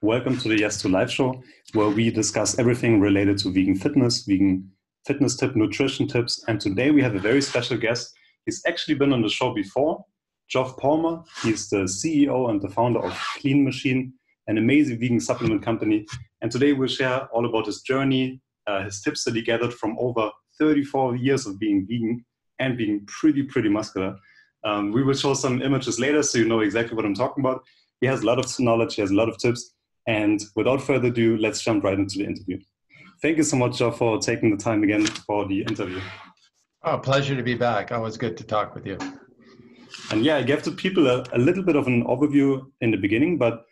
Welcome to the Yes to Life show, where we discuss everything related to vegan fitness, vegan fitness tip, nutrition tips. And today we have a very special guest. He's actually been on the show before, Geoff Palmer. He's the CEO and the founder of Clean Machine, an amazing vegan supplement company. And today we'll share all about his journey, uh, his tips that he gathered from over 34 years of being vegan and being pretty, pretty muscular. Um, we will show some images later so you know exactly what I'm talking about. He has a lot of knowledge, he has a lot of tips. And without further ado, let's jump right into the interview. Thank you so much, Geoff, for taking the time again for the interview. Oh, pleasure to be back. Always good to talk with you. And yeah, I gave the people a, a little bit of an overview in the beginning, but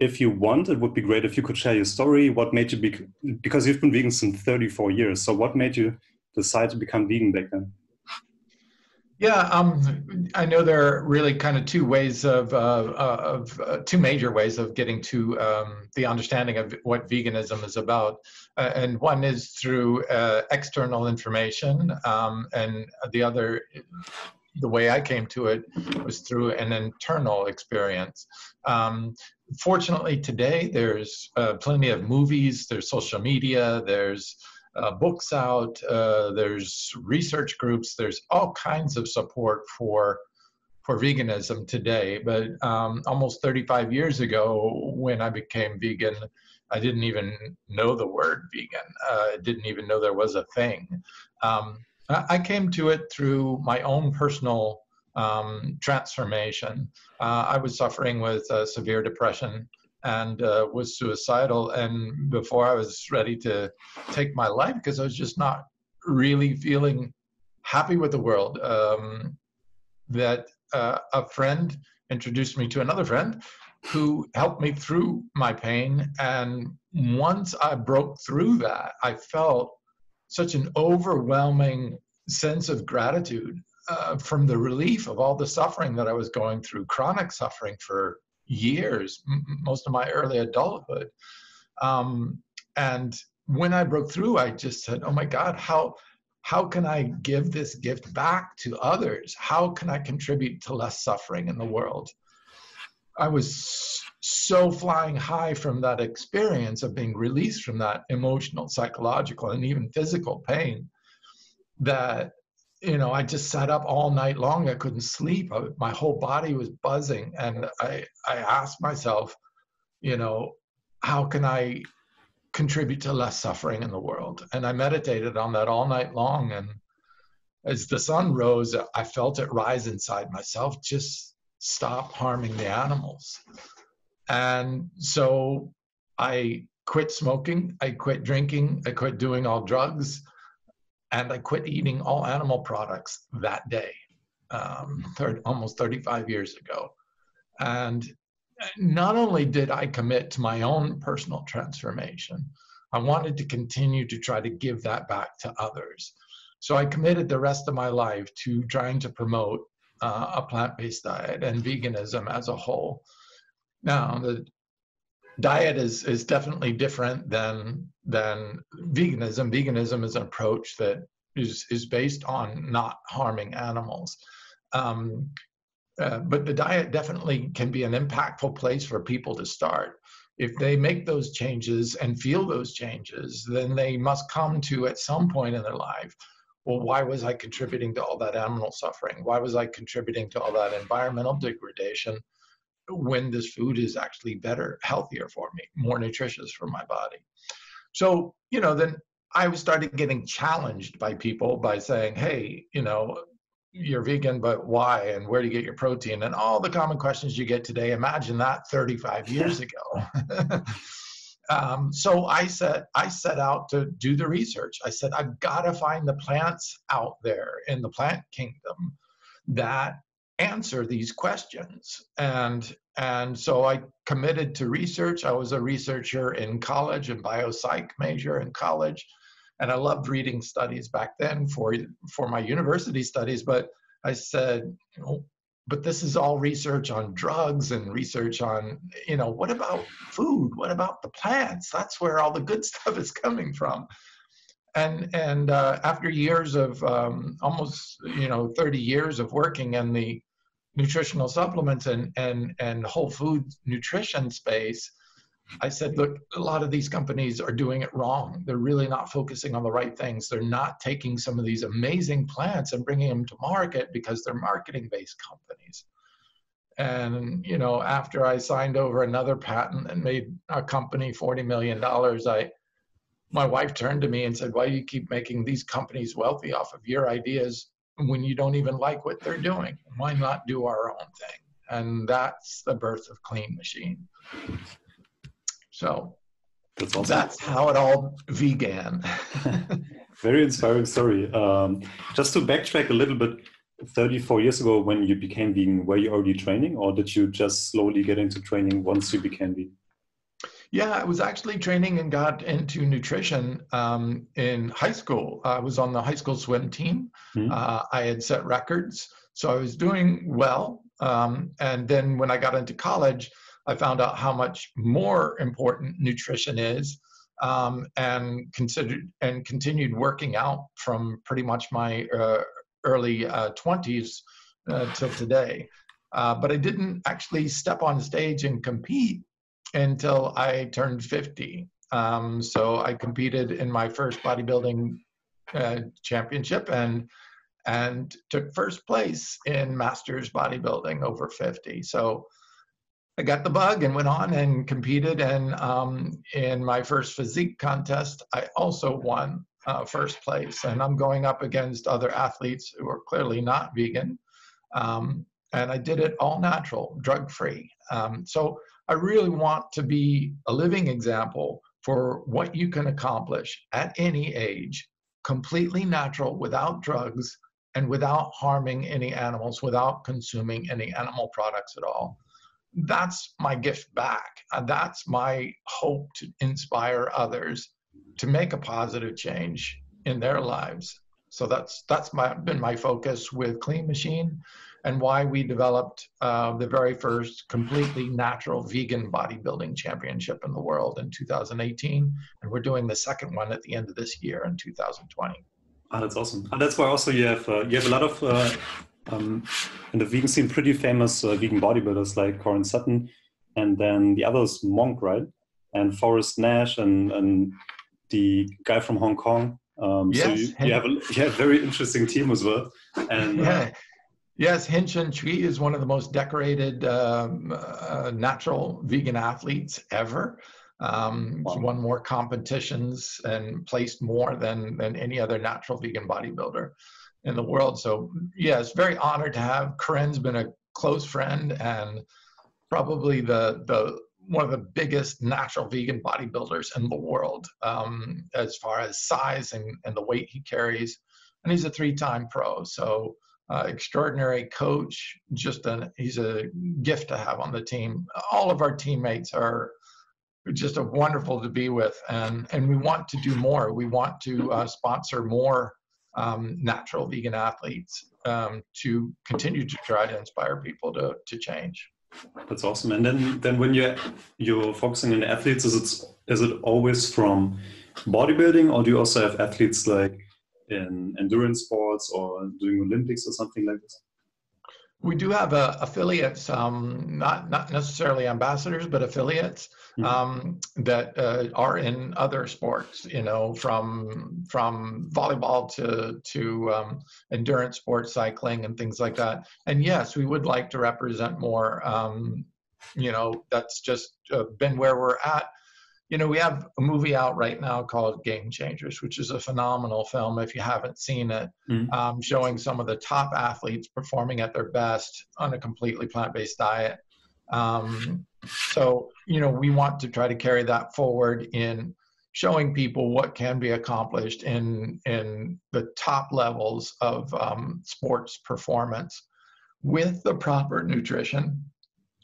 if you want, it would be great if you could share your story. What made you be, because you've been vegan since 34 years. So what made you decide to become vegan back then? Yeah, um, I know there are really kind of two ways of, uh, uh, of uh, two major ways of getting to um, the understanding of what veganism is about. Uh, and one is through uh, external information, um, and the other, the way I came to it, was through an internal experience. Um, fortunately, today there's uh, plenty of movies, there's social media, there's uh, books out, uh, there's research groups, there's all kinds of support for for veganism today. But um, almost 35 years ago, when I became vegan, I didn't even know the word vegan. Uh, I didn't even know there was a thing. Um, I came to it through my own personal um, transformation. Uh, I was suffering with uh, severe depression and uh, was suicidal. And before I was ready to take my life, because I was just not really feeling happy with the world, um, that uh, a friend introduced me to another friend who helped me through my pain. And once I broke through that, I felt such an overwhelming sense of gratitude uh, from the relief of all the suffering that I was going through, chronic suffering for years, most of my early adulthood. Um, and when I broke through, I just said, "Oh my God, how how can I give this gift back to others? How can I contribute to less suffering in the world?" I was so flying high from that experience of being released from that emotional, psychological, and even physical pain that you know, I just sat up all night long. I couldn't sleep. I, my whole body was buzzing, and I I asked myself, you know, how can I contribute to less suffering in the world? And I meditated on that all night long. And as the sun rose, I felt it rise inside myself. Just stop harming the animals. And so I quit smoking. I quit drinking. I quit doing all drugs and I quit eating all animal products that day, um, third, almost 35 years ago. And not only did I commit to my own personal transformation, I wanted to continue to try to give that back to others. So I committed the rest of my life to trying to promote uh, a plant based diet and veganism as a whole. Now, the diet is is definitely different than than veganism. Veganism is an approach that is is based on not harming animals. Um, uh, but the diet definitely can be an impactful place for people to start. If they make those changes and feel those changes, then they must come to at some point in their life well, why was I contributing to all that animal suffering? Why was I contributing to all that environmental degradation? when this food is actually better, healthier for me, more nutritious for my body. So, you know, then I started getting challenged by people by saying, hey, you know, you're vegan, but why? And where do you get your protein? And all the common questions you get today. Imagine that 35 years ago. um, so I said, I set out to do the research. I said, I've got to find the plants out there in the plant kingdom that answer these questions. And and so i committed to research. I was a researcher in college and biopsych major in college. And i loved reading studies back then for for my university studies. But i said you know, but this is all research on drugs and research on you know what about food? What about the plants? That's where all the good stuff is coming from and and uh, after years of um, almost you know 30 years of working in the nutritional supplements and and and whole food nutrition space I said, look, a lot of these companies are doing it wrong. They're really not focusing on the right things. They're not taking some of these amazing plants and bringing them to market because they're marketing based companies. And, you know, after I signed over another patent and made a company $40 million, I, my wife turned to me and said, why do you keep making these companies wealthy off of your ideas when you don't even like what they're doing? Why not do our own thing? And that's the birth of Clean Machine. So that's, awesome. that's how it all began. Very inspiring story. Um, just to backtrack a little bit, 34 years ago when you became vegan, were you already training or did you just slowly get into training once you became vegan? Yeah, I was actually training and got into nutrition um, in high school. I was on the high school swim team. Mm-hmm. Uh, I had set records, so I was doing well. Um, and then when I got into college, I found out how much more important nutrition is um, and considered and continued working out from pretty much my uh, early uh, 20s uh, till today. Uh, but I didn't actually step on stage and compete until I turned 50. Um, so I competed in my first bodybuilding uh, championship and and took first place in masters bodybuilding over 50. So I got the bug and went on and competed. And um, in my first physique contest, I also won uh, first place. And I'm going up against other athletes who are clearly not vegan. Um, and I did it all natural, drug free. Um, so I really want to be a living example for what you can accomplish at any age, completely natural, without drugs, and without harming any animals, without consuming any animal products at all that's my gift back. Uh, that's my hope to inspire others to make a positive change in their lives. So that's that's my, been my focus with Clean Machine, and why we developed uh, the very first completely natural vegan bodybuilding championship in the world in 2018, and we're doing the second one at the end of this year in 2020. Ah, that's awesome. And that's why also you have uh, you have a lot of uh, um, in the vegan scene, pretty famous uh, vegan bodybuilders like Korin Sutton, and then the others Monk, right? And Forrest Nash and and the guy from Hong Kong. Um, yes, so you, you, have a you have a very interesting team as well. And yeah. Yes, Hinchen Chui is one of the most decorated um, uh, natural vegan athletes ever. Um, wow. Won more competitions and placed more than than any other natural vegan bodybuilder in the world. So yes, very honored to have. Korin's been a close friend and probably the the one of the biggest natural vegan bodybuilders in the world um, as far as size and, and the weight he carries. And he's a three-time pro, so uh, extraordinary coach. Just a he's a gift to have on the team. All of our teammates are just a wonderful to be with, and and we want to do more. We want to uh, sponsor more um, natural vegan athletes um, to continue to try to inspire people to, to change. That's awesome. And then, then when you're you're focusing on athletes, is it is it always from bodybuilding, or do you also have athletes like in endurance sports or doing Olympics or something like this? We do have uh, affiliates, um, not not necessarily ambassadors, but affiliates mm-hmm. um, that uh, are in other sports. You know, from from volleyball to to um, endurance sports, cycling, and things like that. And yes, we would like to represent more. Um, you know, that's just uh, been where we're at you know, we have a movie out right now called Game Changers, which is a phenomenal film if you haven't seen it, mm-hmm. um, showing some of the top athletes performing at their best on a completely plant based diet. Um, so, you know, we want to try to carry that forward in showing people what can be accomplished in, in the top levels of um, sports performance with the proper nutrition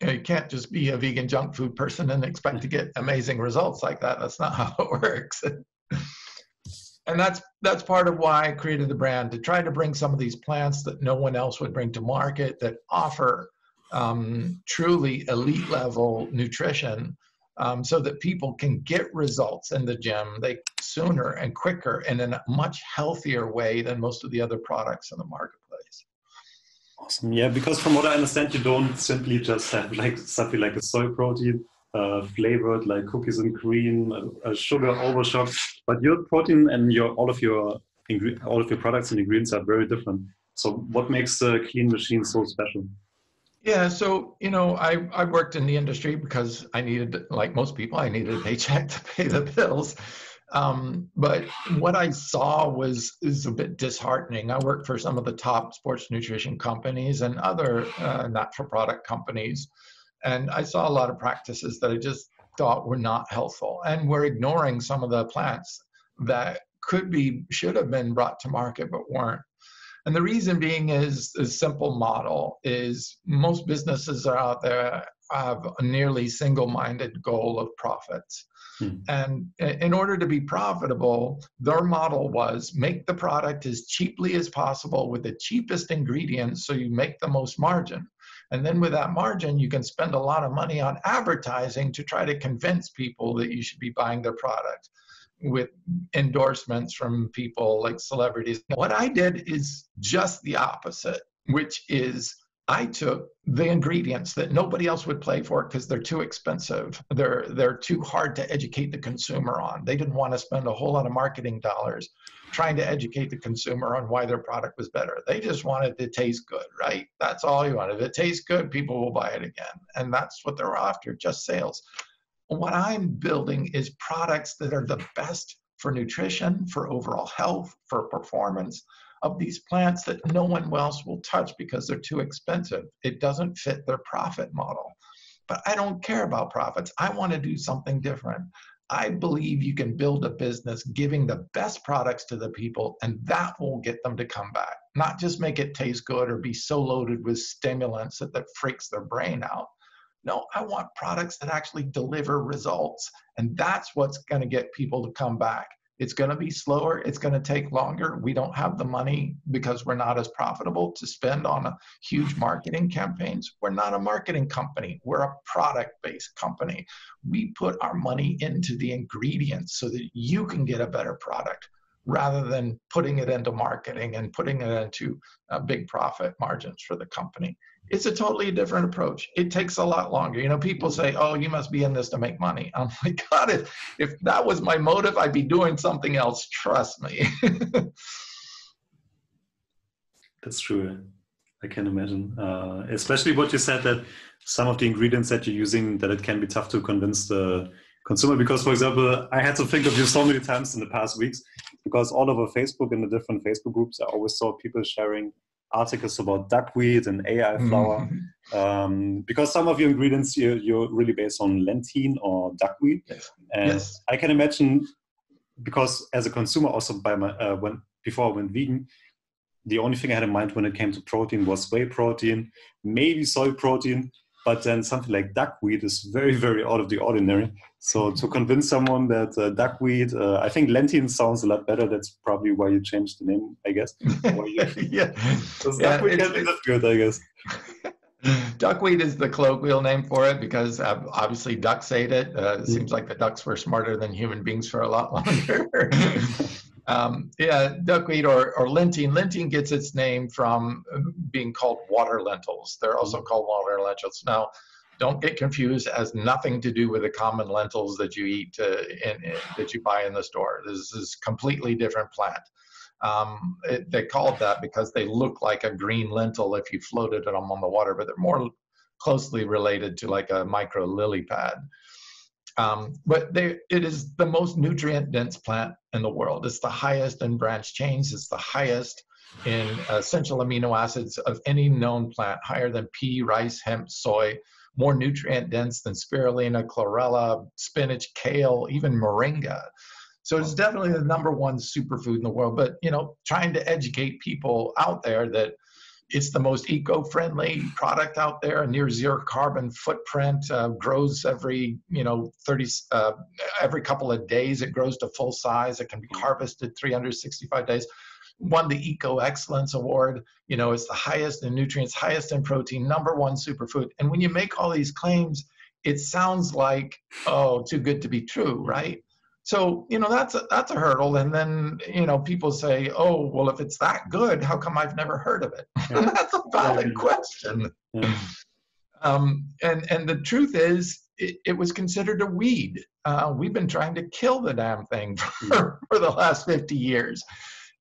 you can't just be a vegan junk food person and expect to get amazing results like that. That's not how it works. and that's that's part of why I created the brand to try to bring some of these plants that no one else would bring to market that offer um, truly elite level nutrition, um, so that people can get results in the gym they sooner and quicker and in a much healthier way than most of the other products in the market. Awesome. Yeah, because from what I understand, you don't simply just have like something like a soy protein. uh, flavored like cookies and cream, uh, sugar overshot. But your protein and your all of your all of your products and ingredients are very different. So what makes the clean machine so special? Yeah, so you know, I I worked in the industry because I needed, like most people, I needed a paycheck to pay the bills. Um, but what I saw was is a bit disheartening. I worked for some of the top sports nutrition companies and other uh, natural product companies, and I saw a lot of practices that I just thought were not helpful, and were ignoring some of the plants that could be should have been brought to market but weren't. And the reason being is a simple model is most businesses are out there have a nearly single-minded goal of profits. Hmm. And in order to be profitable, their model was make the product as cheaply as possible with the cheapest ingredients so you make the most margin. And then with that margin, you can spend a lot of money on advertising to try to convince people that you should be buying their product with endorsements from people like celebrities. What I did is just the opposite, which is I took the ingredients that nobody else would play for because they're too expensive. They're they're too hard to educate the consumer on. They didn't want to spend a whole lot of marketing dollars trying to educate the consumer on why their product was better. They just wanted to taste good, right? That's all you want. If it tastes good, people will buy it again. And that's what they're after, just sales. What I'm building is products that are the best for nutrition, for overall health, for performance of these plants that no one else will touch because they're too expensive. It doesn't fit their profit model. But I don't care about profits. I want to do something different. I believe you can build a business giving the best products to the people, and that will get them to come back. Not just make it taste good or be so loaded with stimulants that that freaks their brain out. No, I want products that actually deliver results. And that's what's going to get people to come back. It's going to be slower. It's going to take longer. We don't have the money because we're not as profitable to spend on a huge marketing campaigns. We're not a marketing company. We're a product based company. We put our money into the ingredients so that you can get a better product rather than putting it into marketing and putting it into uh, big profit margins for the company it's a totally different approach. It takes a lot longer. You know, people say, "Oh, you must be in this to make money." I'm like, God, if if that was my motive, I'd be doing something else. Trust me. That's true. I can imagine, uh, especially what you said that some of the ingredients that you're using that it can be tough to convince the consumer. Because, for example, I had to think of you so many times in the past weeks because all over Facebook in the different Facebook groups, I always saw people sharing articles about duckweed and ahi mm-hmm. flower um, because some of your ingredients you're, you're, really based on Lentein or duckweed. Yes. And yes. I can imagine because as a consumer, also by my uh, when before I went vegan, the only thing I had in mind when it came to protein was whey protein, maybe soy protein, but then something like duckweed is very very out of the ordinary. So to convince someone that uh, duckweed, uh, I think Lentein sounds a lot better. That's probably why you changed the name, I guess. yeah, duckweed can be good, I guess. duckweed is the colloquial name for it because uh, obviously ducks ate it. Uh, it seems like the ducks were smarter than human beings for a lot longer. Um, yeah, duckweed or, or. Lentein gets its name from uh, being called water lentils. They're also called water lentils. Now, don't get confused It has nothing to do with the common lentils that you eat uh, in, in, that you buy in the store this is completely different plant um, it, they call it that because they look like a green lentil if you floated them on the water but they're more closely related to like a micro lily pad um, but they, it is the most nutrient dense plant in the world it's the highest in branch chains it's the highest in essential amino acids of any known plant higher than pea rice hemp soy more nutrient dense than spirulina, chlorella, spinach, kale, even moringa. So it's definitely the number one superfood in the world. But you know, trying to educate people out there that it's the most eco-friendly product out there, a near zero carbon footprint, uh, grows every you know 30 uh, every couple of days. It grows to full size. It can be harvested 365 days won the Eco Excellence Award. You know, it's the highest in nutrients, highest in protein, number one superfood. And when you make all these claims, it sounds like, oh, too good to be true, right? So, you know, that's a, that's a hurdle. And then, you know, people say, oh, well, if it's that good, how come I've never heard of it? Yeah. that's a valid question. Yeah. Um, and, and the truth is, it, it, was considered a weed. Uh, we've been trying to kill the damn thing for, for the last 50 years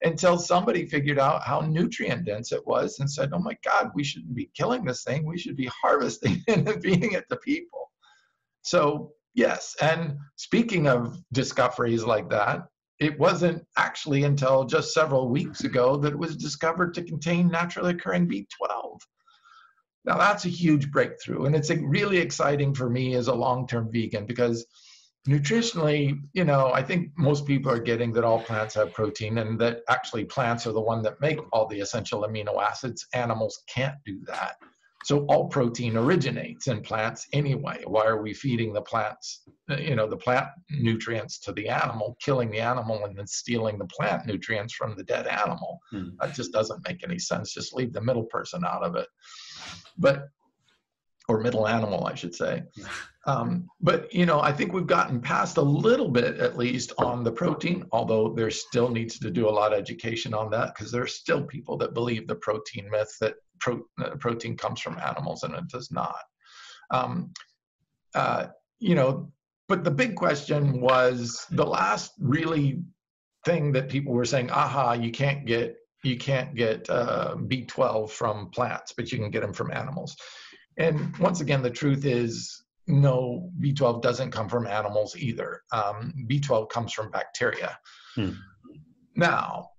until somebody figured out how nutrient dense it was and said, oh my God, we shouldn't be killing this thing. We should be harvesting it and feeding it to people. So, yes. And speaking of discoveries like that, it wasn't actually until just several weeks ago that it was discovered to contain naturally occurring B12. Now, that's a huge breakthrough. And it's really exciting for me as a long term vegan because nutritionally, you know, I think most people are getting that all plants have protein and that actually plants are the one that make all the essential amino acids. Animals can't do that. So all protein originates in plants anyway. Why are we feeding the plants, you know, the plant nutrients to the animal, killing the animal and then stealing the plant nutrients from the dead animal? Hmm. That just doesn't make any sense. Just leave the middle person out of it. But or middle animal, I should say. Um, but you know, I think we've gotten past a little bit, at least, on the protein. Although there still needs to do a lot of education on that, because there are still people that believe the protein myth that pro- uh, protein comes from animals, and it does not. Um, uh, you know, but the big question was the last really thing that people were saying, "Aha, you can't get you can't get uh, B12 from plants, but you can get them from animals." And once again, the truth is no, B12 doesn't come from animals either. Um, B12 comes from bacteria. Hmm. Now,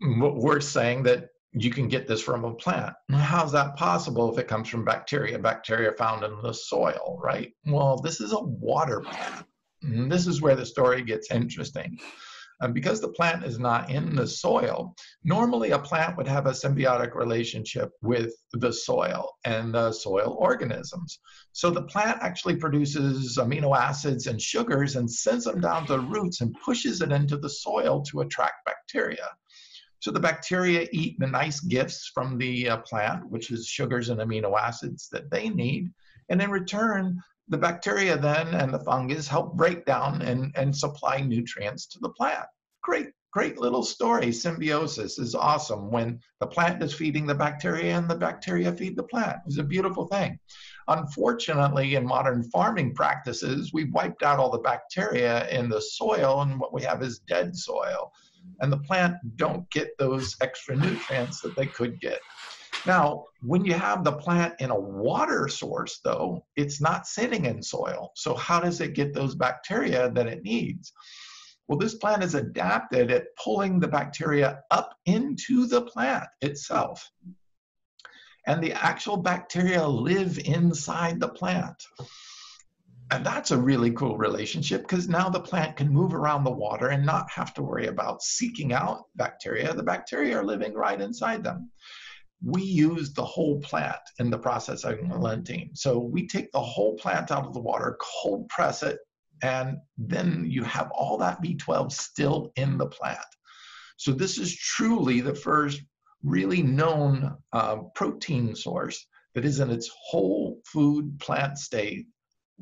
we're saying that you can get this from a plant. Mm-hmm. How's that possible if it comes from bacteria? Bacteria found in the soil, right? Well, this is a water plant. And this is where the story gets interesting. And because the plant is not in the soil, normally a plant would have a symbiotic relationship with the soil and the soil organisms. So the plant actually produces amino acids and sugars and sends them down to the roots and pushes it into the soil to attract bacteria. So the bacteria eat the nice gifts from the uh, plant, which is sugars and amino acids that they need. And in return, the bacteria then and the fungus help break down and, and supply nutrients to the plant. Great, great little story. Symbiosis is awesome when the plant is feeding the bacteria and the bacteria feed the plant. It's a beautiful thing. Unfortunately, in modern farming practices, we've wiped out all the bacteria in the soil, and what we have is dead soil. And the plant don't get those extra nutrients that they could get. Now, when you have the plant in a water source, though, it's not sitting in soil. So, how does it get those bacteria that it needs? Well, this plant is adapted at pulling the bacteria up into the plant itself. And the actual bacteria live inside the plant. And that's a really cool relationship because now the plant can move around the water and not have to worry about seeking out bacteria. The bacteria are living right inside them we use the whole plant in the process of Lentein. So we take the whole plant out of the water, cold press it, and then you have all that B12 still in the plant. So this is truly the first really known uh, protein source that is in its whole food plant state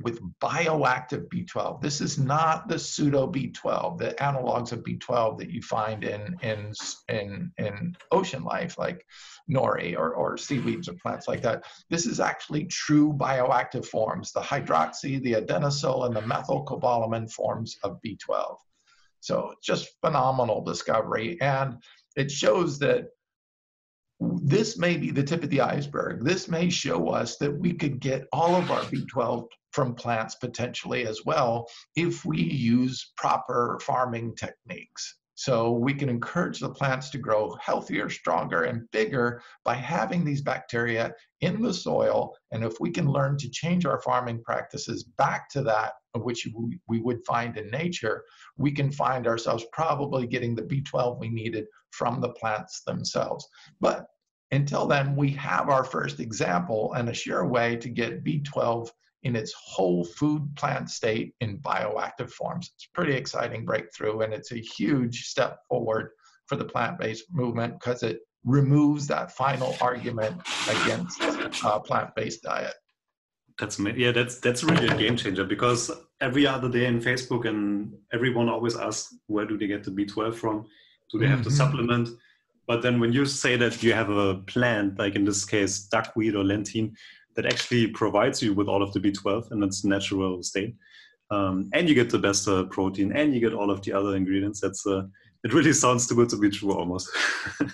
with bioactive B12. This is not the pseudo B12, the analogs of B12 that you find in in in, in ocean life, like nori or, or seaweeds or plants like that. This is actually true bioactive forms, the hydroxy, the adenosyl, and the methylcobalamin forms of B12. So just phenomenal discovery. And it shows that this may be the tip of the iceberg. This may show us that we could get all of our B12 from plants potentially as well if we use proper farming techniques. So we can encourage the plants to grow healthier, stronger, and bigger by having these bacteria in the soil. And if we can learn to change our farming practices back to that, which we would find in nature, we can find ourselves probably getting the B12 we needed from the plants themselves. But until then, we have our first example and a sure way to get B12 in its whole food plant state in bioactive forms. It's a pretty exciting breakthrough, and it's a huge step forward for the plant-based movement because it removes that final argument against uh, plant-based diet. That's yeah, that's that's really a game changer because every other day in Facebook and everyone always asks where do they get the B12 from? Do they have mm-hmm. to supplement? But then when you say that you have a plant, like in this case duckweed or Lentein, that actually provides you with all of the B12 in its natural state. Um, and you get the best uh, protein and you get all of the other ingredients. That's uh, it really sounds too good to be true almost.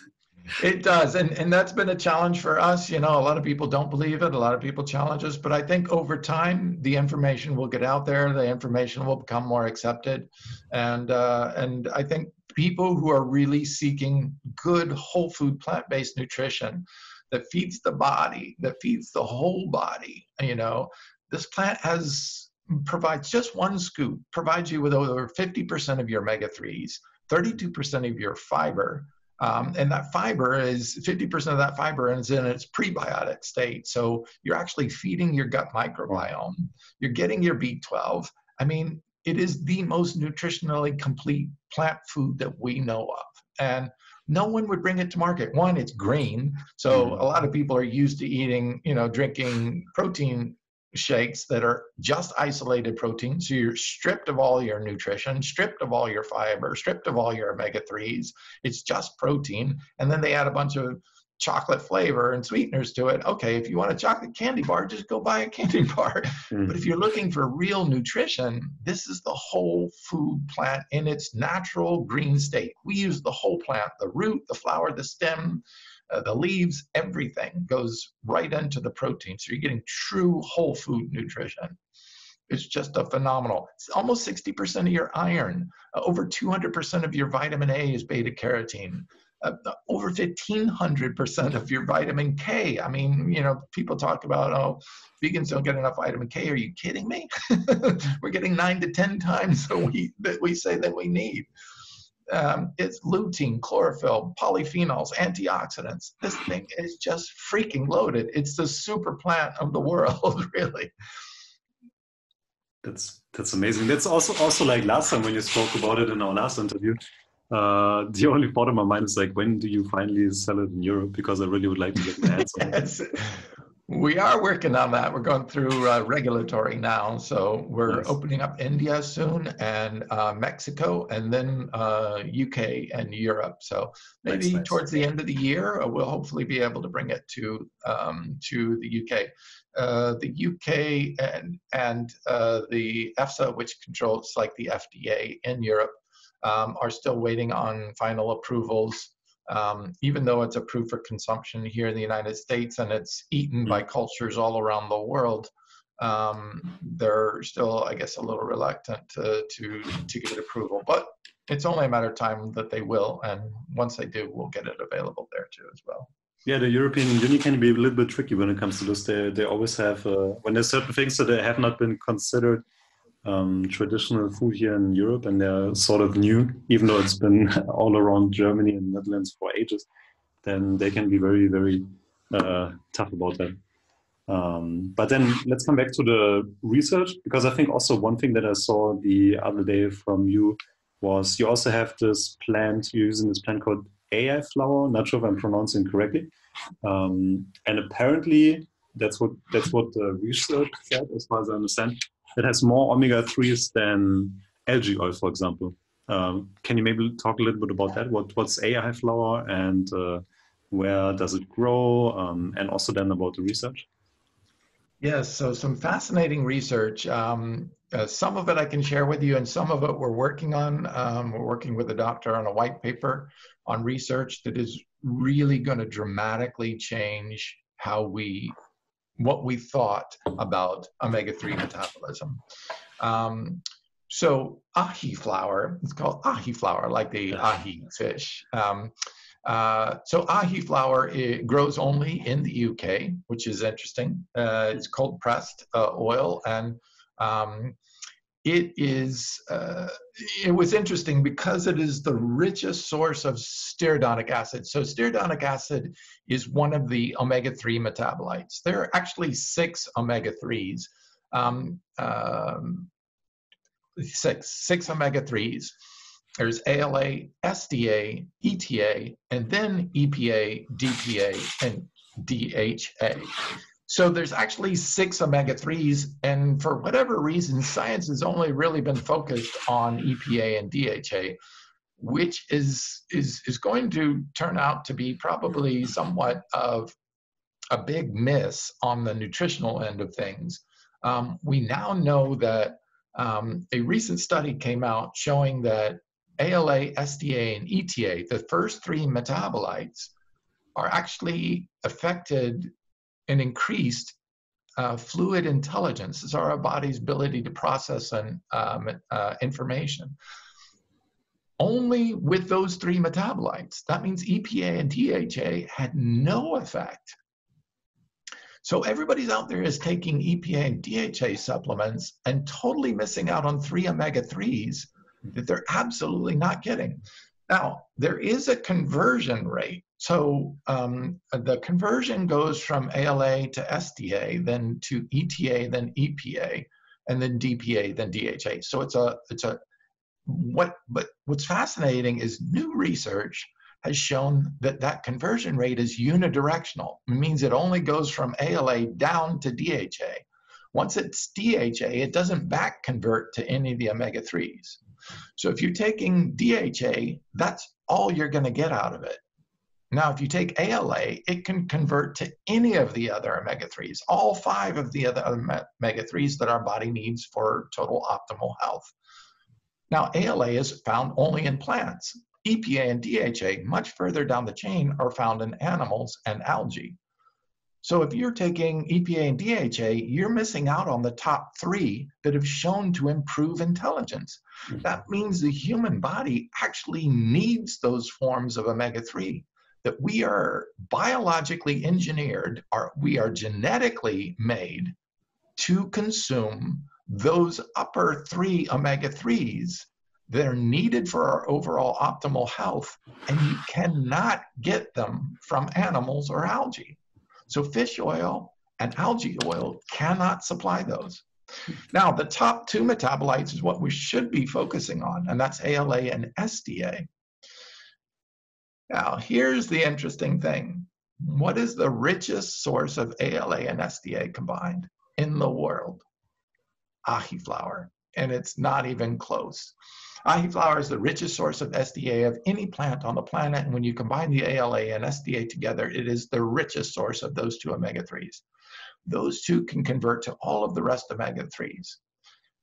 it does. And, and that's been a challenge for us. You know, a lot of people don't believe it. A lot of people challenge us, but I think over time, the information will get out there. The information will become more accepted. And, uh, and I think people who are really seeking good whole food plant-based nutrition that feeds the body, that feeds the whole body, you know, this plant has provides just one scoop, provides you with over 50% of your omega 3s, 32% of your fiber. Um, and that fiber is 50% of that fiber is in its prebiotic state. So you're actually feeding your gut microbiome. You're getting your B12. I mean, it is the most nutritionally complete plant food that we know of. And no one would bring it to market. One, it's green. So mm-hmm. a lot of people are used to eating, you know, drinking protein shakes that are just isolated protein. So you're stripped of all your nutrition, stripped of all your fiber, stripped of all your omega 3s. It's just protein. And then they add a bunch of chocolate flavor and sweeteners to it. Okay, if you want a chocolate candy bar, just go buy a candy bar. Mm. But if you're looking for real nutrition, this is the whole food plant in its natural green state. We use the whole plant the root, the flower, the stem, uh, the leaves, everything goes right into the protein. So you're getting true whole food nutrition. It's just a phenomenal. It's almost 60% of your iron. Uh, over 200% of your vitamin A is beta carotene. Uh, over 1500% of your vitamin K. I mean, you know, people talk about, oh, vegans don't get enough vitamin K. Are you kidding me? We're getting nine to 10 times that we, that we say that we need um, it's lutein, chlorophyll, polyphenols, antioxidants. This thing is just freaking loaded. It's the super plant of the world, really. That's that's amazing. That's also also like last time when you spoke about it in our last interview. Uh, the only thought in my mind is like, when do you finally sell it in Europe? Because I really would like to get my hands on it. We are working on that. We're going through uh, regulatory now. So we're nice. opening up India soon and uh, Mexico and then uh, UK and Europe. So maybe nice. towards the end of the year, uh, we'll hopefully be able to bring it to, um, to the UK. Uh, the UK and, and uh, the EFSA, which controls like the FDA in Europe, um, are still waiting on final approvals um, even though it's approved for consumption here in the United States and it's eaten by cultures all around the world, um, they're still, I guess, a little reluctant to, to, to get approval. But it's only a matter of time that they will. And once they do, we'll get it available there too as well. Yeah, the European Union can be a little bit tricky when it comes to this. They, they always have, uh, when there's certain things that they have not been considered um, traditional food here in Europe, and they're sort of new, even though it's been all around Germany and Netherlands for ages. Then they can be very, very uh, tough about that. Um, but then let's come back to the research because I think also one thing that I saw the other day from you was you also have this plant you're using this plant called ahi flower. Not sure if I'm pronouncing correctly. Um, and apparently that's what that's what the research said, as far as I understand that has more omega 3s than algae oil, for example. Um, can you maybe talk a little bit about that? What, what's ahi flower and uh, where does it grow? Um, and also then about the research. Yes, so some fascinating research. Um, uh, some of it I can share with you, and some of it we're working on. Um, we're working with a doctor on a white paper on research that is really going to dramatically change how we what we thought about omega-3 metabolism. Um, so ahi flower, it's called ahi flower, like the ahi fish. Um, uh, so ahi flower it grows only in the UK, which is interesting. Uh, it's cold pressed uh, oil, and um, it is uh, it was interesting because it is the richest source of stearidonic acid. So stearidonic acid is one of the omega-3 metabolites. There are actually six omega-3s um, um, six six omega-3s there's ALA, SDA, ETA, and then EPA, DPA, and DHA. So there's actually six omega-3s, and for whatever reason, science has only really been focused on EPA and DHA, which is is is going to turn out to be probably somewhat of a big miss on the nutritional end of things. Um, we now know that um, a recent study came out showing that ALA, SDA, and ETA, the first three metabolites, are actually affected and increased uh, fluid intelligence. Is our body's ability to process and, um, uh, information. Only with those three metabolites. That means EPA and DHA had no effect. So everybody's out there is taking EPA and DHA supplements and totally missing out on three omega 3s that they're absolutely not getting. Now, there is a conversion rate. So um, the conversion goes from ALA to SDA, then to ETA, then EPA, and then DPA, then DHA. So it's a it's a what but what's fascinating is new research has shown that that conversion rate is unidirectional. It means it only goes from ALA down to DHA. Once it's DHA, it doesn't back convert to any of the omega 3s. So if you're taking DHA, that's all you're going to get out of it. Now, if you take ALA, it can convert to any of the other omega 3s, all five of the other omega 3s that our body needs for total optimal health. Now, ALA is found only in plants. EPA and DHA, much further down the chain, are found in animals and algae. So if you're taking EPA and DHA, you're missing out on the top three that have shown to improve intelligence. Mm-hmm. That means the human body actually needs those forms of omega 3 that we are biologically engineered, are, we are genetically made to consume those upper three omega 3s that are needed for our overall optimal health, and you cannot get them from animals or algae. So fish oil and algae oil cannot supply those. Now, the top two metabolites is what we should be focusing on, and that's ALA and SDA. Now, here's the interesting thing. What is the richest source of ALA and SDA combined in the world? Ahi flower, and it's not even close. Ahi flower is the richest source of SDA of any plant on the planet. And when you combine the ALA and SDA together, it is the richest source of those two omega 3s. Those two can convert to all of the rest of omega 3s.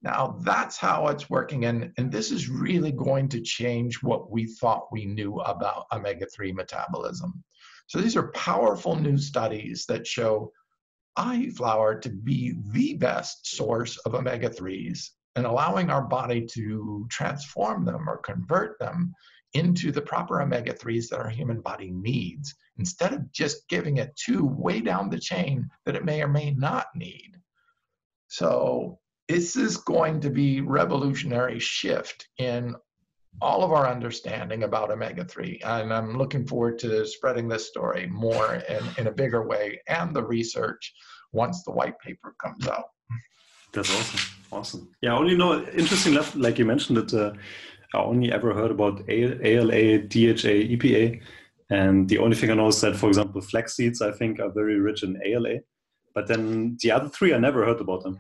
Now, that's how it's working. And, and this is really going to change what we thought we knew about omega 3 metabolism. So, these are powerful new studies that show ahi flower to be the best source of omega 3s and allowing our body to transform them or convert them into the proper omega 3s that our human body needs instead of just giving it to way down the chain that it may or may not need. So, this is going to be revolutionary shift in all of our understanding about omega 3 and i'm looking forward to spreading this story more in, in a bigger way and the research once the white paper comes out that's awesome. Awesome. Yeah, only know interesting enough, like you mentioned it. Uh, I only ever heard about ALA, DHA, EPA, and the only thing I know is that, for example, flax seeds I think are very rich in ALA, but then the other three I never heard about them.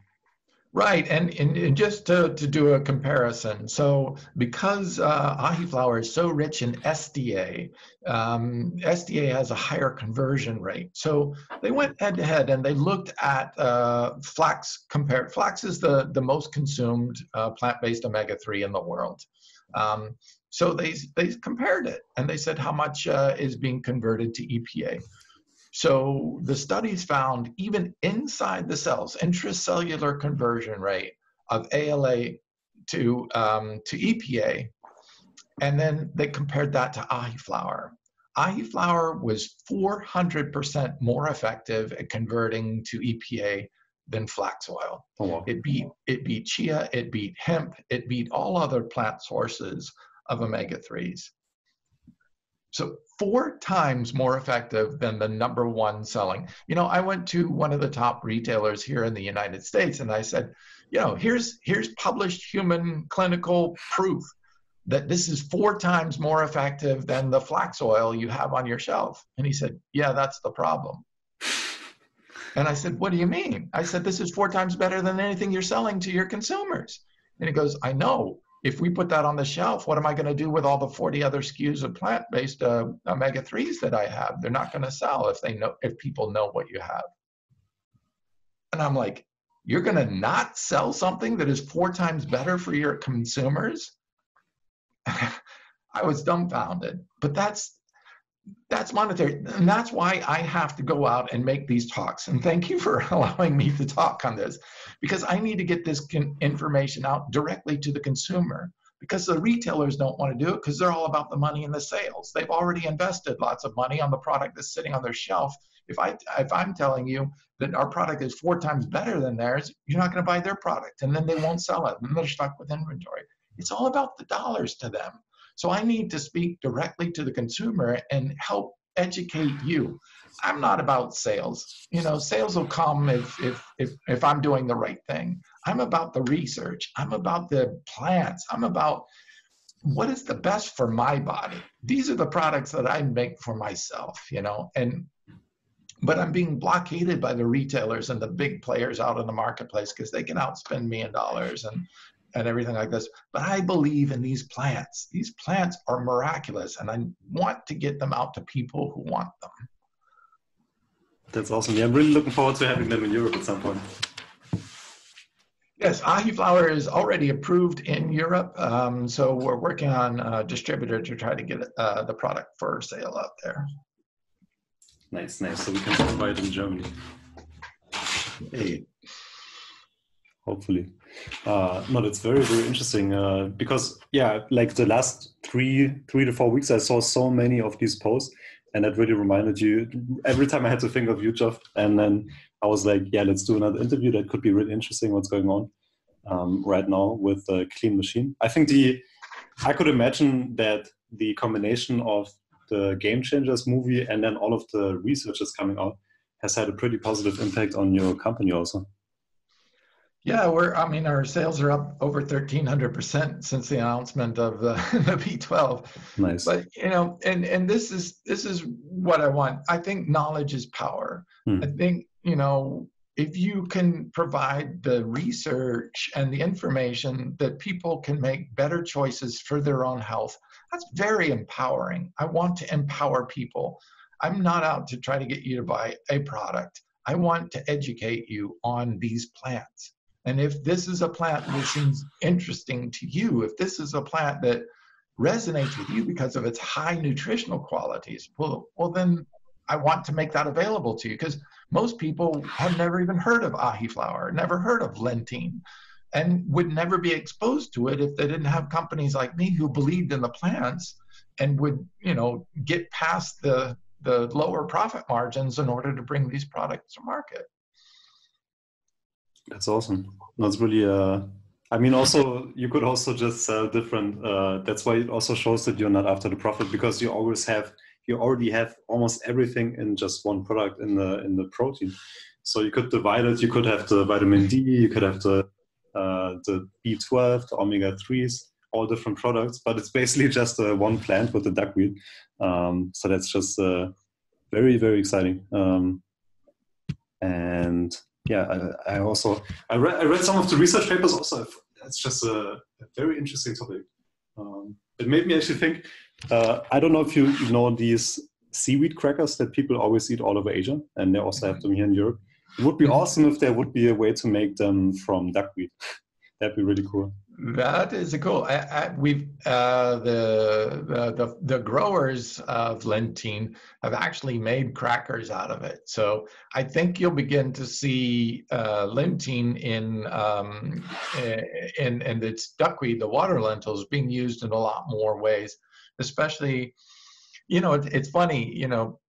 Right, and, and just to, to do a comparison, so because uh, ahi flower is so rich in SDA, um, SDA has a higher conversion rate. So they went head to head and they looked at uh, flax compared. Flax is the, the most consumed uh, plant-based omega-3 in the world. Um, so they, they compared it and they said how much uh, is being converted to EPA. So the studies found even inside the cells, intracellular conversion rate of ALA to, um, to EPA, and then they compared that to ahi flower. Ahi flower was 400% more effective at converting to EPA than flax oil. Oh, wow. It beat it beat chia, it beat hemp, it beat all other plant sources of omega 3s. So four times more effective than the number one selling. You know, I went to one of the top retailers here in the United States and I said, you know, here's here's published human clinical proof that this is four times more effective than the flax oil you have on your shelf. And he said, yeah, that's the problem. And I said, what do you mean? I said, this is four times better than anything you're selling to your consumers. And he goes, I know, if we put that on the shelf, what am I going to do with all the 40 other SKUs of plant-based uh, omega 3s that I have? They're not going to sell if they know if people know what you have. And I'm like, you're going to not sell something that is four times better for your consumers? I was dumbfounded. But that's that's monetary. And that's why i have to go out and make these talks. And thank you for allowing me to talk on this because i need to get this information out directly to the consumer because the retailers don't want to do it because they're all about the money and the sales. They've already invested lots of money on the product that's sitting on their shelf. If i if i'm telling you that our product is four times better than theirs you're not going to buy their product and then they won't sell it and they're stuck with inventory. It's all about the dollars to them so I need to speak directly to the consumer and help educate you. I'm not about sales. You know, sales will come if if if if I'm doing the right thing. I'm about the research. I'm about the plants. I'm about what is the best for my body. These are the products that I make for myself, you know. And but I'm being blockaded by the retailers and the big players out in the marketplace because they can outspend me in dollars and and everything like this. But I believe in these plants. These plants are miraculous, and I want to get them out to people who want them. That's awesome. Yeah, I'm really looking forward to having them in Europe at some point. Yes, ahi flower is already approved in Europe, um, so we're working on a distributor to try to get uh, the product for sale out there. Nice, nice. So we can about it in Germany. Hey. Hopefully uh, no, that's very very interesting uh, because yeah, like the last three three to four weeks, I saw so many of these posts, and that really reminded you. Every time I had to think of you, Geoff, and then I was like, yeah, let's do another interview. That could be really interesting. What's going on um, right now with the Clean Machine? I think the I could imagine that the combination of the Game Changers movie and then all of the research that's coming out has had a pretty positive impact on your company also. Yeah, we're. I mean, our sales are up over thirteen hundred percent since the announcement of the, the B12. Nice. But you know, and and this is this is what I want. I think knowledge is power. Hmm. I think you know if you can provide the research and the information that people can make better choices for their own health, that's very empowering. I want to empower people. I'm not out to try to get you to buy a product. I want to educate you on these plants and if this is a plant that seems interesting to you, if this is a plant that resonates with you because of its high nutritional qualities, well, well then I want to make that available to you because most people have never even heard of ahi flower, never heard of Lentein, and would never be exposed to it if they didn't have companies like me who believed in the plants and would, you know, get past the the lower profit margins in order to bring these products to market. That's awesome. That's really. Uh, I mean, also you could also just sell different. Uh, that's why it also shows that you're not after the profit because you always have you already have almost everything in just one product in the in the protein. So you could divide it. You could have the vitamin D. You could have the uh, the B12, the omega threes, all different products. But it's basically just uh, one plant with the duckweed. Um, so that's just uh, very very exciting. Um, and yeah, I, I, also I read I read some of the research papers. Also, it's just a, a very interesting topic. Um, it made me actually think. Uh, I don't know if you know these seaweed crackers that people always eat all over Asia, and they also have them here in Europe. It would be mm-hmm. awesome if there would be a way to make them from duckweed. That'd be really cool. That is cool. I, I, we've uh, the, the, the the growers of Lentein have actually made crackers out of it. So I think you'll begin to see uh, Lentein in um, in and its duckweed, the water lentils, being used in a lot more ways. Especially, you know, it, it's funny. You know,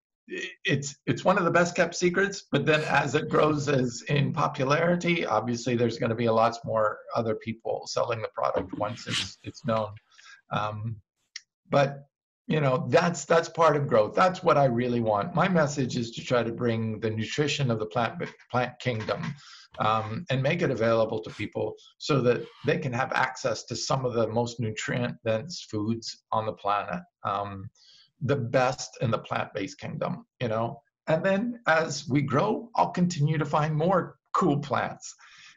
it's it's one of the best kept secrets but then as it grows as in popularity obviously there's going to be a lot more other people selling the product once it's it's known. Um, but you know that's that's part of growth. That's what i really want. My message is to try to bring the nutrition of the plant plant kingdom um, and make it available to people so that they can have access to some of the most nutrient dense foods on the planet. Um, the best in the plant-based kingdom, you know. And then as we grow, I'll continue to find more cool plants.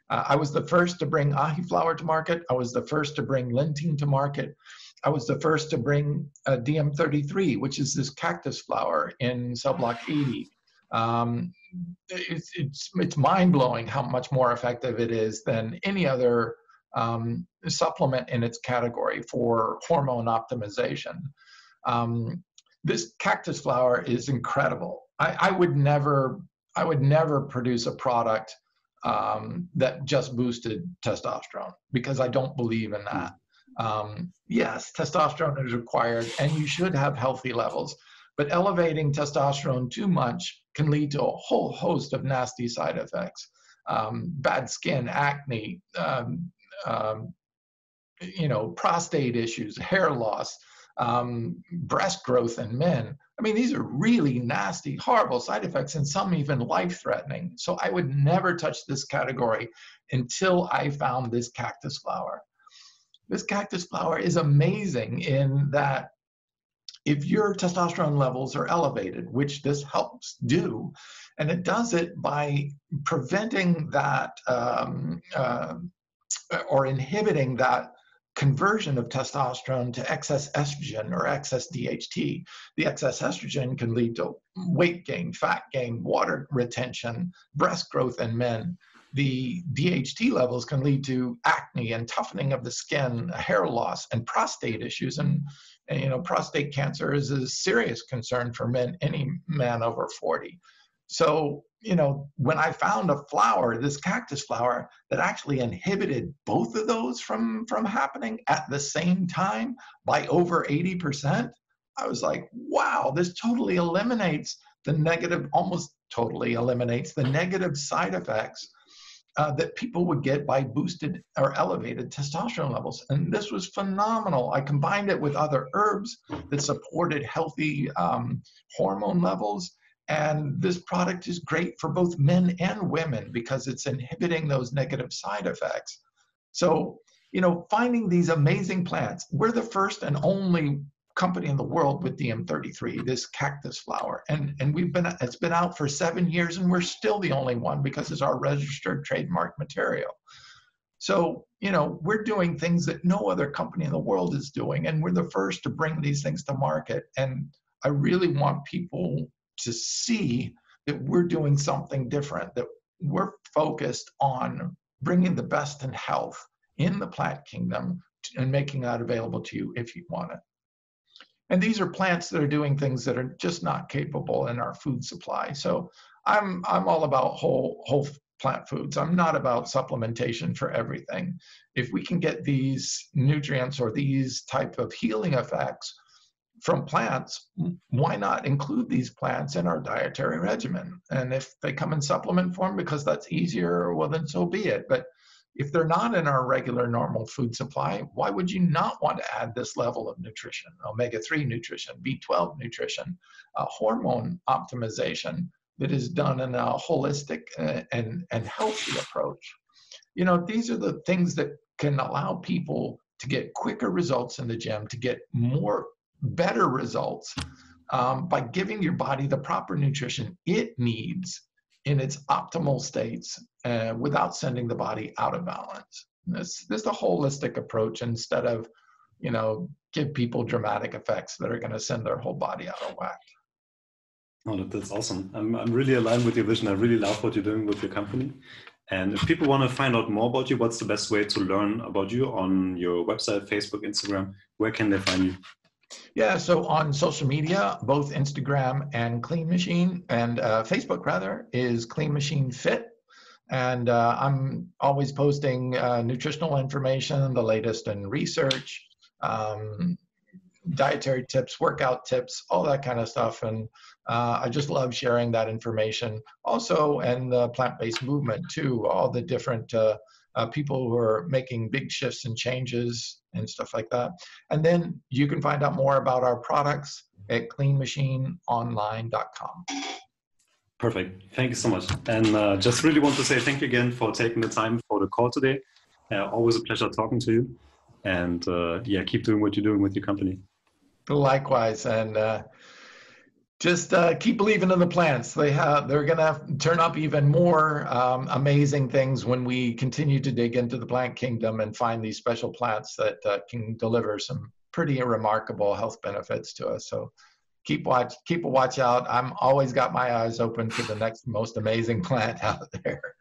Uh, I was the first to bring ahi flower to market. I was the first to bring Lentein to market. I was the first to bring uh, DM33, which is this cactus flower in cell block 80. Um, it's, it's, it's mind blowing how much more effective it is than any other um, supplement in its category for hormone optimization. Um, this cactus flower is incredible. I, I, would never, I would never produce a product um, that just boosted testosterone because I don't believe in that. Um, yes, testosterone is required, and you should have healthy levels. But elevating testosterone too much can lead to a whole host of nasty side effects um, bad skin, acne, um, um, you know, prostate issues, hair loss, um, breast growth in men. I mean, these are really nasty, horrible side effects, and some even life threatening. So I would never touch this category until I found this cactus flower. This cactus flower is amazing in that if your testosterone levels are elevated, which this helps do, and it does it by preventing that um, uh, or inhibiting that conversion of testosterone to excess estrogen or excess DHT. The excess estrogen can lead to weight gain, fat gain, water retention, breast growth in men. The DHT levels can lead to acne and toughening of the skin, hair loss, and prostate issues. And, and you know, prostate cancer is a serious concern for men, any man over 40. So, you know, when I found a flower, this cactus flower, that actually inhibited both of those from, from happening at the same time by over 80%, I was like, wow, this totally eliminates the negative, almost totally eliminates the negative side effects uh, that people would get by boosted or elevated testosterone levels. And this was phenomenal. I combined it with other herbs that supported healthy um, hormone levels and this product is great for both men and women because it's inhibiting those negative side effects. So, you know, finding these amazing plants, we're the first and only company in the world with DM33, this cactus flower. And, and we've been, it's been out for seven years and we're still the only one because it's our registered trademark material. So, you know, we're doing things that no other company in the world is doing. And we're the first to bring these things to market. And I really want people to see that we're doing something different, that we're focused on bringing the best in health in the plant kingdom and making that available to you if you want it. And these are plants that are doing things that are just not capable in our food supply. So I'm I'm all about whole whole plant foods. I'm not about supplementation for everything. If we can get these nutrients or these type of healing effects from plants, why not include these plants in our dietary regimen? And if they come in supplement form because that's easier, well, then so be it. But if they're not in our regular normal food supply, why would you not want to add this level of nutrition, omega 3 nutrition, B12 nutrition, uh, hormone optimization that is done in a holistic uh, and, and healthy approach? You know, these are the things that can allow people to get quicker results in the gym, to get more better results um, by giving your body the proper nutrition it needs in its optimal states uh, without sending the body out of balance. This, this is a holistic approach instead of, you know, give people dramatic effects that are going to send their whole body out of whack. Oh, that's awesome. I'm, I'm really aligned with your vision. I really love what you're doing with your company. And if people want to find out more about you, what's the best way to learn about you on your website, Facebook, Instagram? Where can they find you? Yeah, so on social media, both Instagram and Clean Machine, and uh, Facebook rather, is Clean Machine Fit. And uh, I'm always posting uh, nutritional information, the latest in research, um, dietary tips, workout tips, all that kind of stuff. And uh, I just love sharing that information. Also, and the plant based movement too, all the different uh, people who are making big shifts and changes and stuff like that. And then you can find out more about our products at cleanmachineonline.com. Perfect. Thank you so much. And uh, just really want to say thank you again for taking the time for the call today. Uh, always a pleasure talking to you. And uh, yeah, keep doing what you're doing with your company. Likewise. And uh, just uh, keep believing in the plants. They have, they're going to turn up even more um, amazing things when we continue to dig into the plant kingdom and find these special plants that uh, can deliver some pretty remarkable health benefits to us. So keep watch, keep a watch out. I'm always got my eyes open for the next most amazing plant out there.